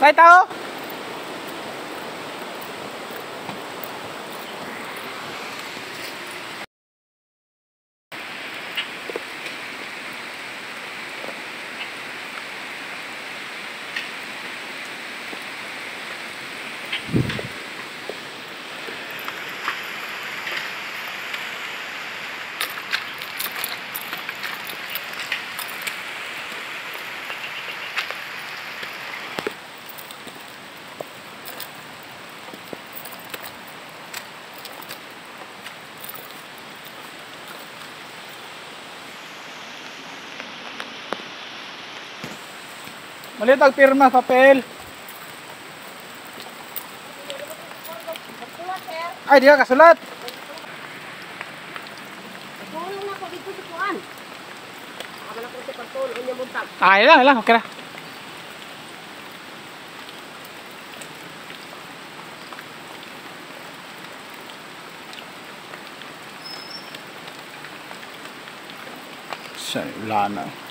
来打哦。Maliit ang pirma, papel. Ay, di ka kasulat. Buntag. Ah, lang, lang. Okay na. Sa wala na.